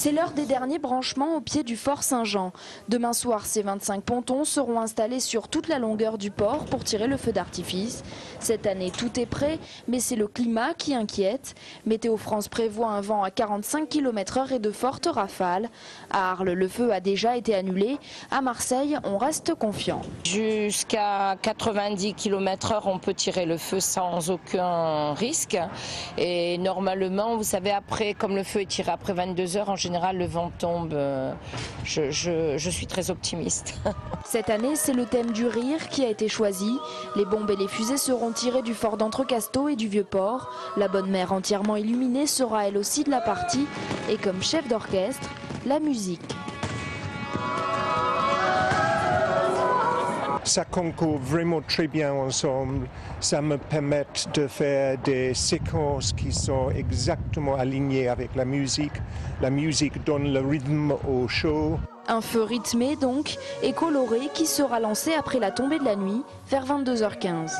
C'est l'heure des derniers branchements au pied du Fort Saint-Jean. Demain soir, ces 25 pontons seront installés sur toute la longueur du port pour tirer le feu d'artifice. Cette année, tout est prêt, mais c'est le climat qui inquiète. Météo France prévoit un vent à 45 km h et de fortes rafales. À Arles, le feu a déjà été annulé. À Marseille, on reste confiant. Jusqu'à 90 km h on peut tirer le feu sans aucun risque. Et normalement, vous savez, après, comme le feu est tiré après 22 heures, en général, le vent tombe. euh, Je, je- je suis très optimiste. Cette année, c'est le thème du rire qui a été choisi. Les bombes et les fusées seront tirées du fort d'Entrecasteaux et du Vieux-Port. La bonne mère entièrement illuminée sera elle aussi de la partie. Et comme chef d'orchestre, la musique. Ça concourt vraiment très bien ensemble. Ça me permet de faire des séquences qui sont exactement alignées avec la musique. La musique donne le rythme au show. Un feu rythmé donc et coloré qui sera lancé après la tombée de la nuit vers 22h15.